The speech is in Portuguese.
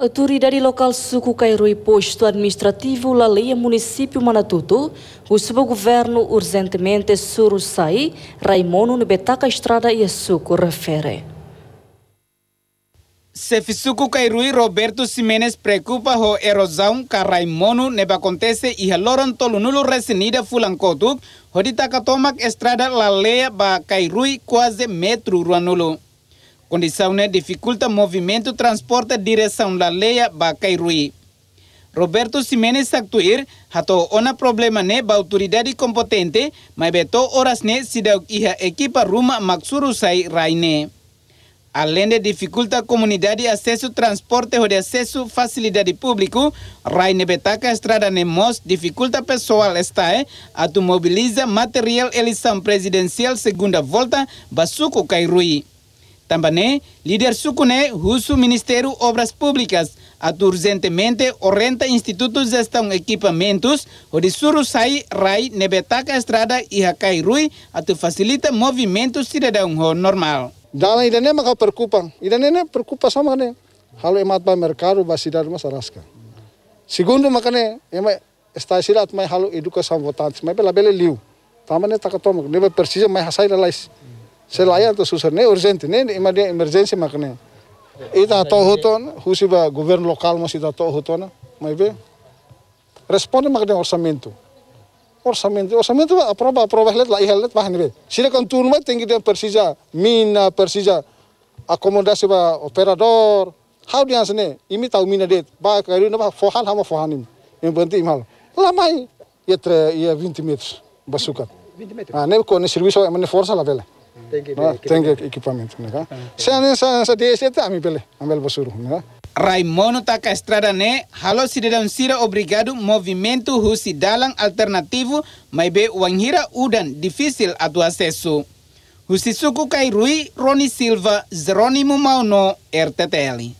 Autoridade local suku Cairui posto administrativo la lei município Manatuto, o subgoverno urgentemente surusai, Raimono Nebetaca Estrada e Suco refere. Sefisuku Cairui Roberto Simenes preocupa ho erosão que Raimono neba acontece e haloron tolunulo resinida fulankotu, hodita katomak estrada la lei ba Cairui quase metro ruanulo. Condição né dificulta movimento transporte direção da leia Bacairui. Roberto Simenes Saktuir hato ona problema ne ba autoridade competente, mas beto horas ne sida iha equipa ruma maksuru sai raine. Além de dificulta comunidade acesso transporte ou de acesso facilidade público, raine betaca estrada ne mos dificulta pessoal está eh, automobiliza material eleição presidencial segunda volta basuco Cairui. Também, líder Sucune, Russo Ministério Obras Públicas, atu urgentemente orienta institutos de gestão equipamentos, o de Surusai, Rai, Nebetaca Estrada e Hakai Rui, atu facilita movimento cidadão normal. Dalam ida ne maka preocupa, ida ne preocupa sama ne. Halo emat ba mercado ba sidar mas araska. Segundo makane, ema está sirat mai halo educação votantes, mai pela bele liu. Tamane takatom, nebe precisa mai hasai lalais. selayar to susah ne urgent ne ima dia emergency makanya. ita atau hutan, husi ba govern lokal mau sih tau hutan. mai be respon makne orsamento orsamento orsamento ba apa? aproba helet lai helet bah ne be sira kon tinggi dia persija mina persija akomodasi ba operador hal di sana. Ini tahu mina deh, ba kairu na ba fohan hama fohanim yang penting imal Lama ya tre ya 20 meter basuka 20 meter ah ne ko ne servis ba mane forsa la bela Raimono Taka Estrada ne sa dese ta mi pele obrigado. Movimento husi Dalang Alternativo. Maibe wangira udan difisil a do acesso. Suku Suku Kairui Roni Silva Zeronimo Mauno RTTL